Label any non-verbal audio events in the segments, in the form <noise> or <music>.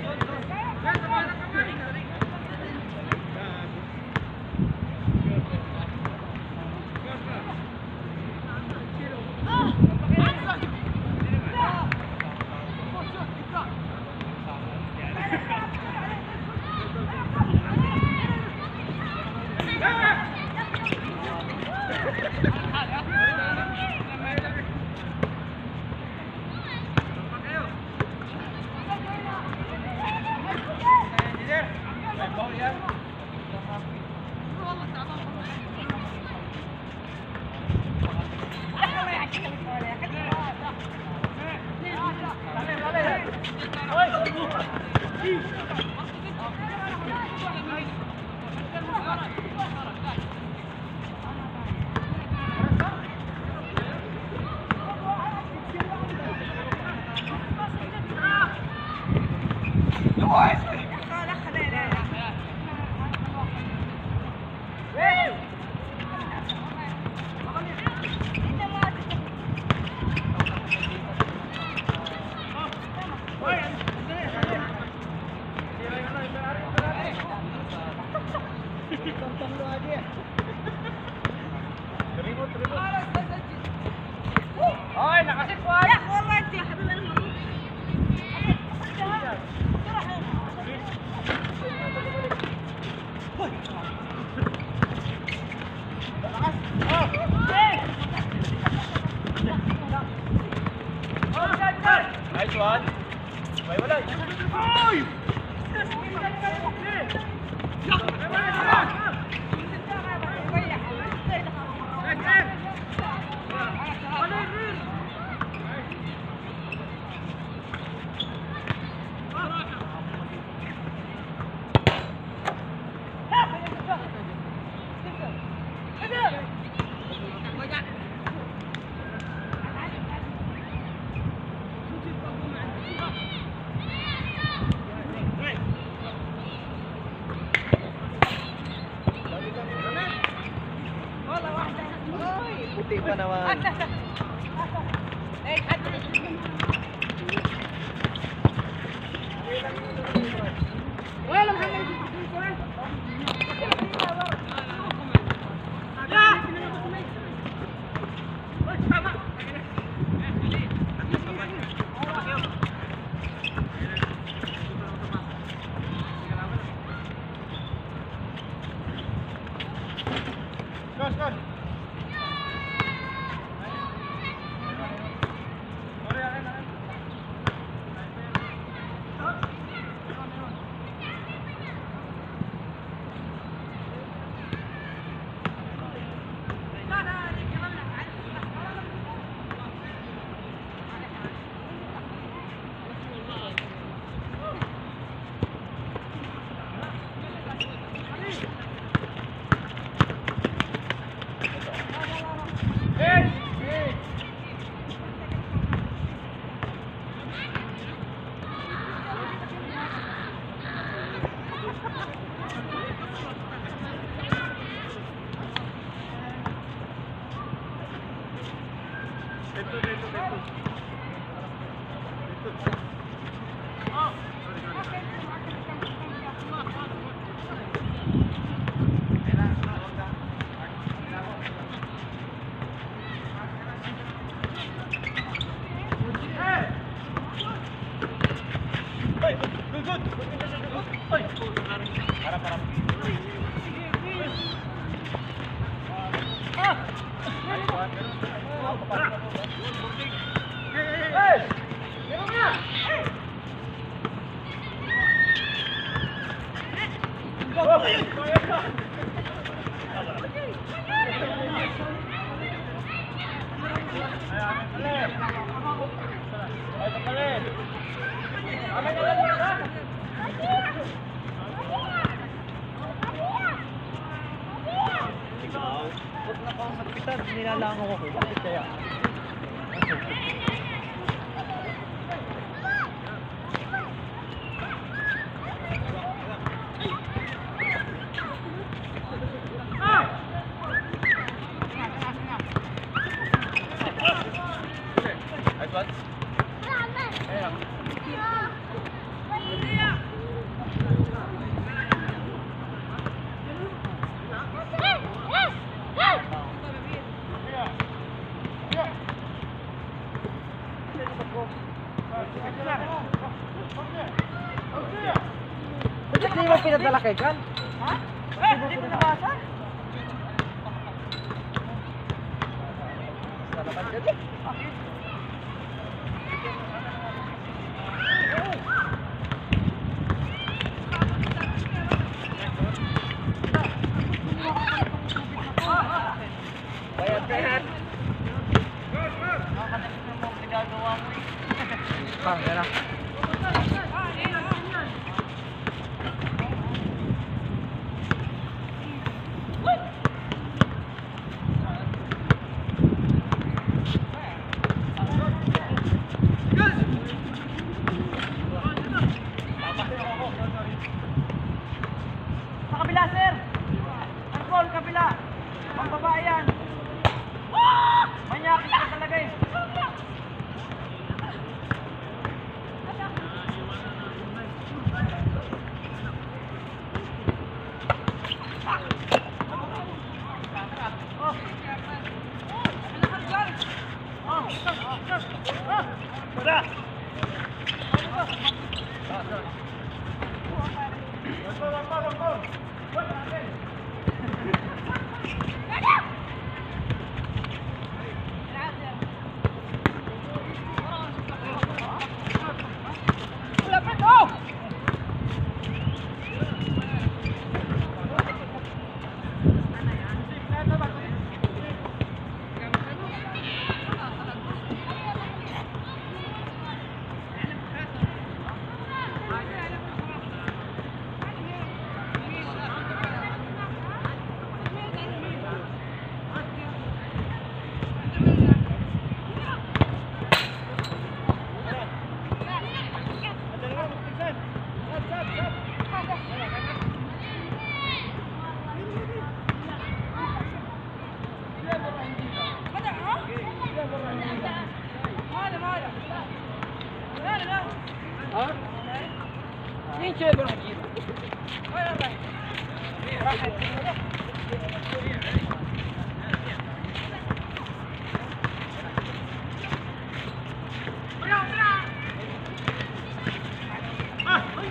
Thank you. fecal.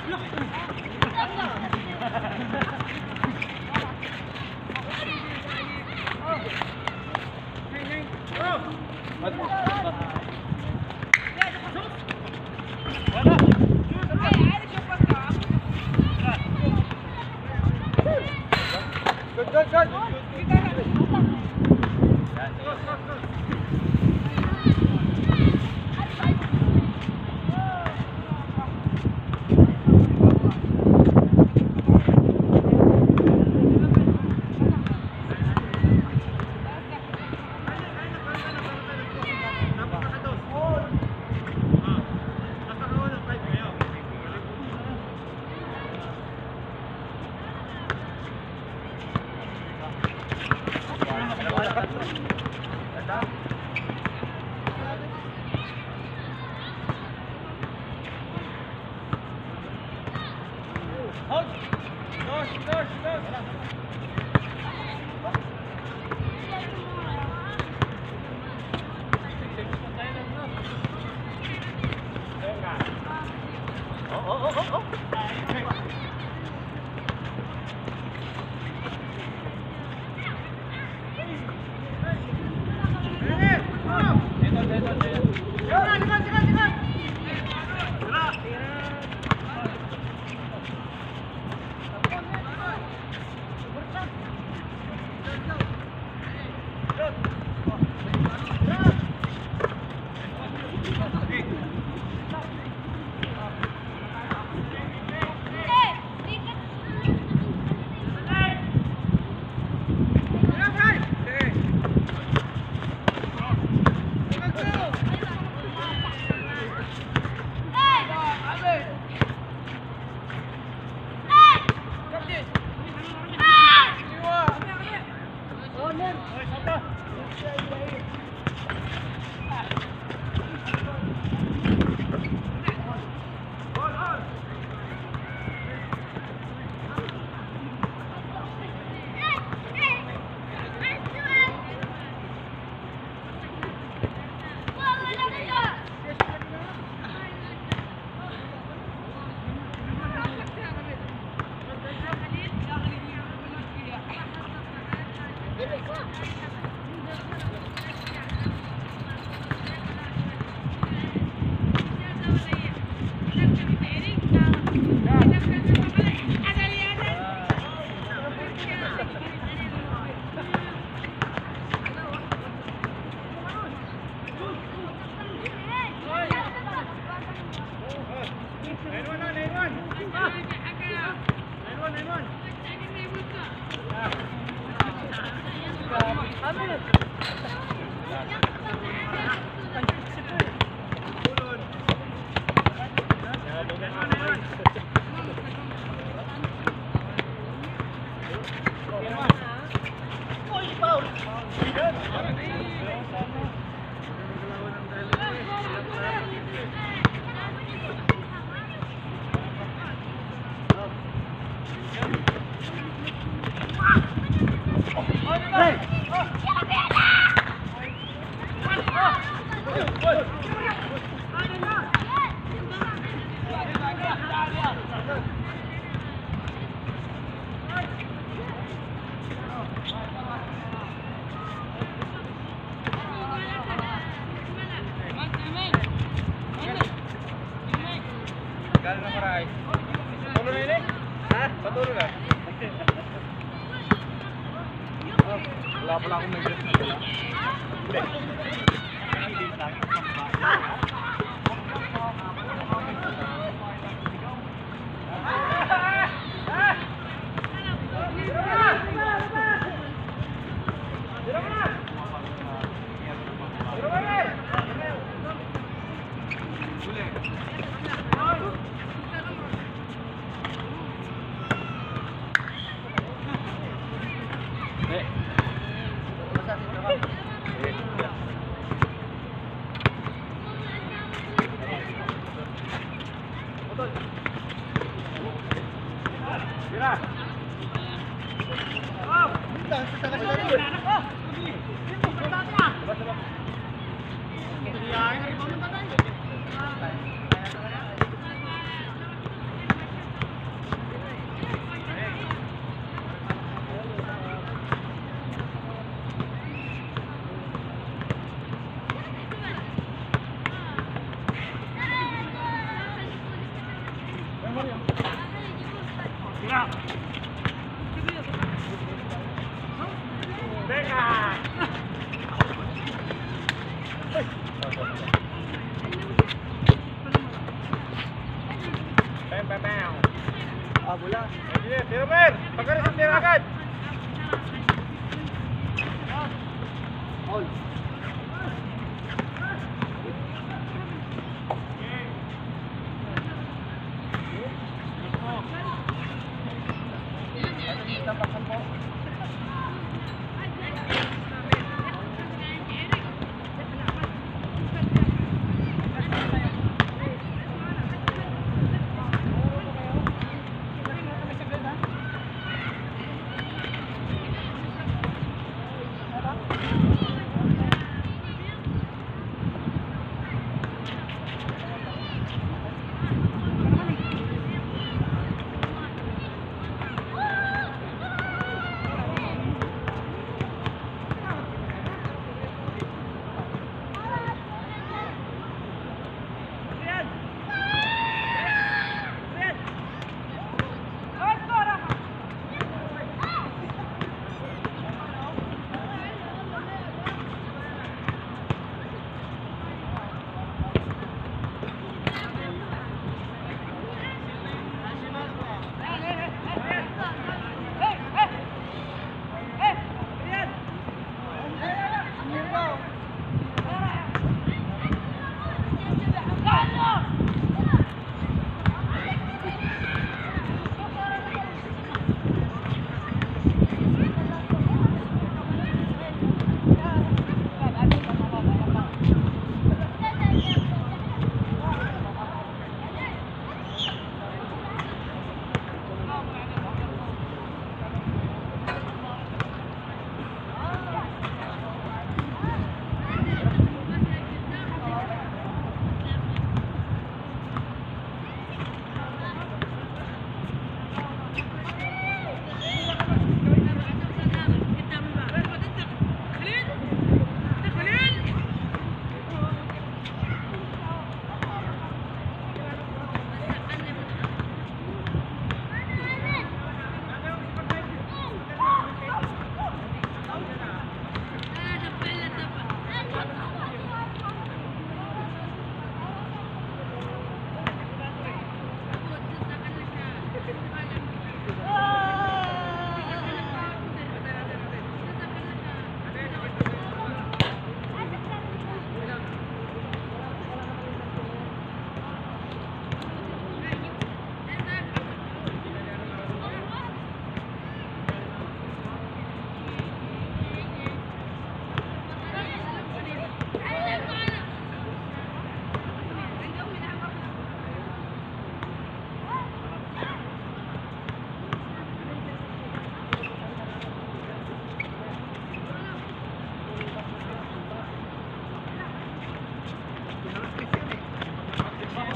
No. Halt! Los, los, los! Wala pala akong may dress na dapat po.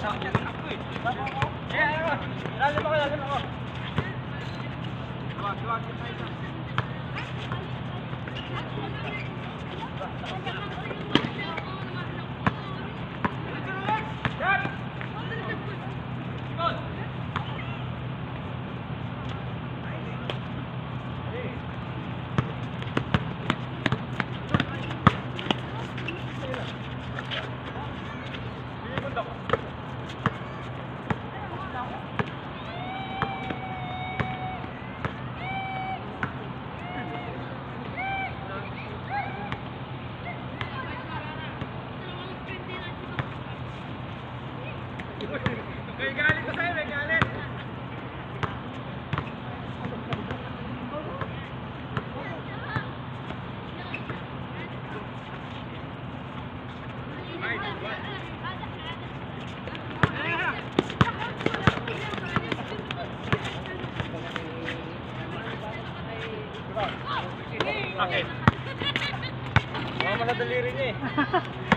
Lalim ako, lalim ako. Tuwag, tuwag. Bakit? Mga maladali rin niya eh. <laughs>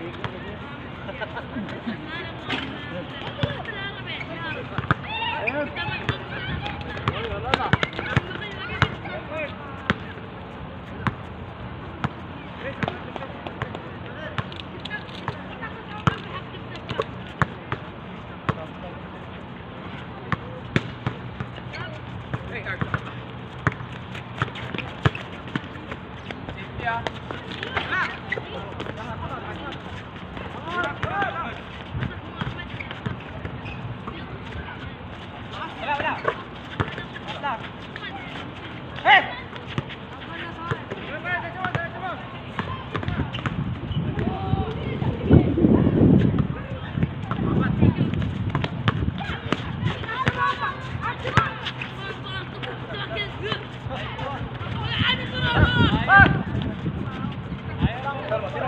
Ay, wala Nine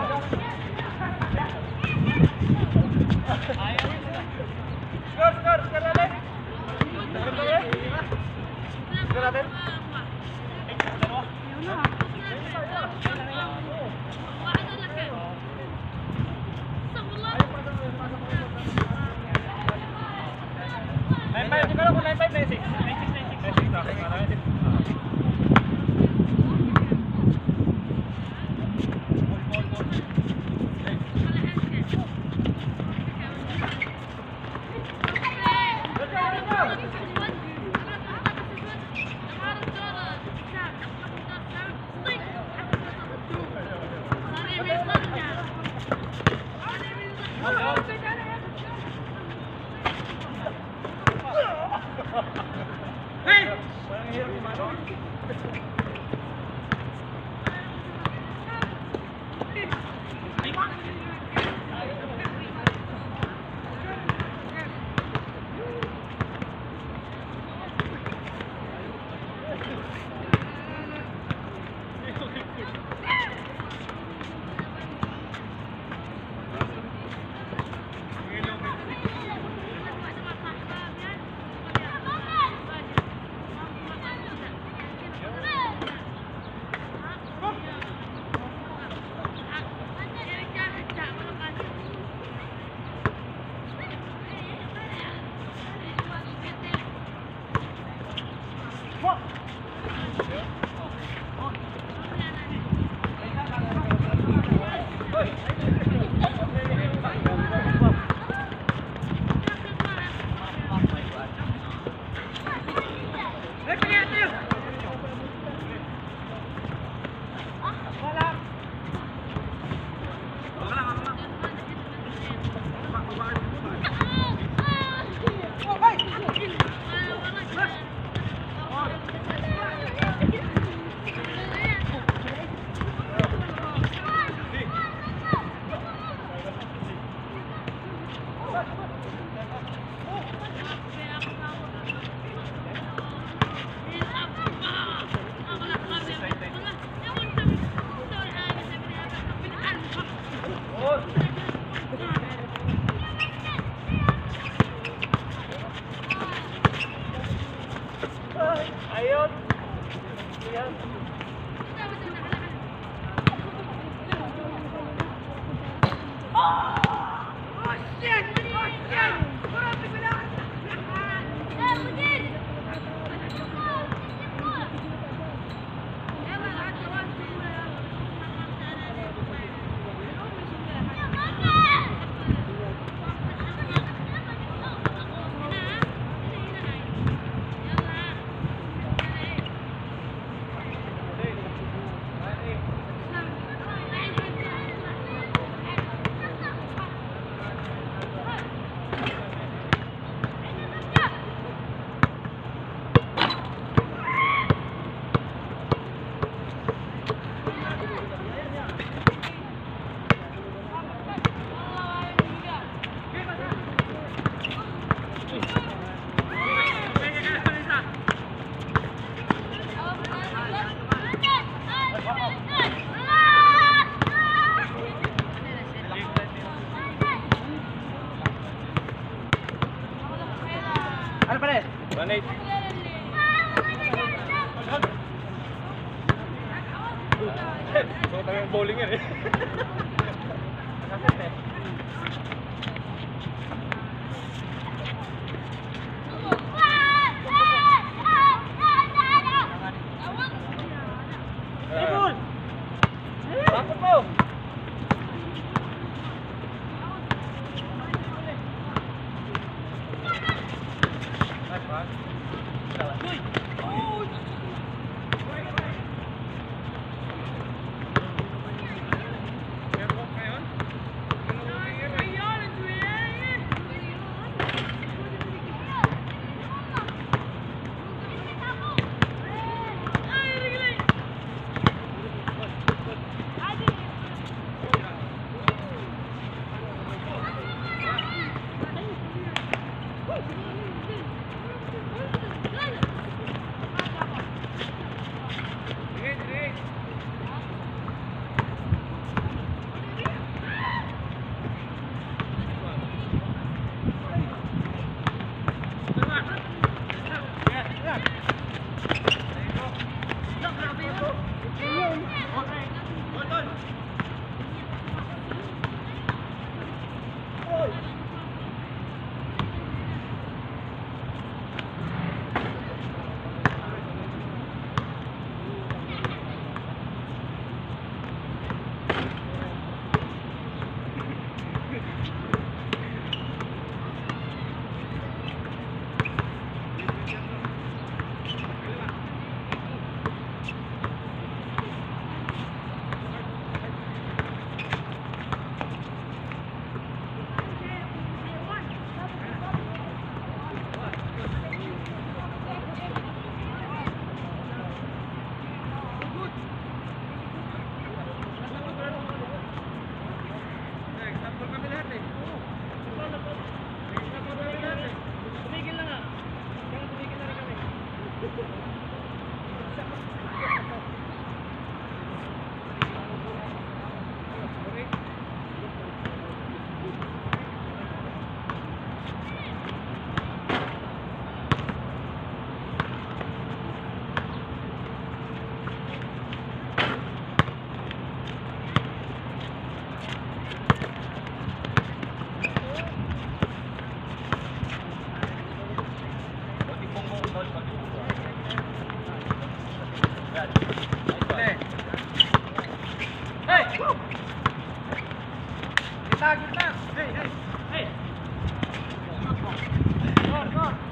five, nine five, nine six. Nine six, nine six. Nine six, nine six. Pala? 1-8. So, talagang bowling yan eh. Table! Gitna. Hey, hey. Hey! Gol, gol!